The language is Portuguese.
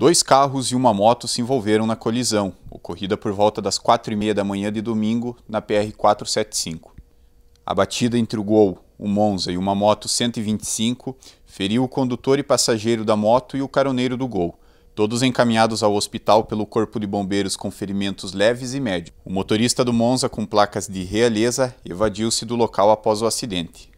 Dois carros e uma moto se envolveram na colisão, ocorrida por volta das quatro e meia da manhã de domingo na PR 475. A batida entre o Gol, o Monza e uma moto 125 feriu o condutor e passageiro da moto e o caroneiro do Gol, todos encaminhados ao hospital pelo Corpo de Bombeiros com ferimentos leves e médios. O motorista do Monza, com placas de realeza, evadiu-se do local após o acidente.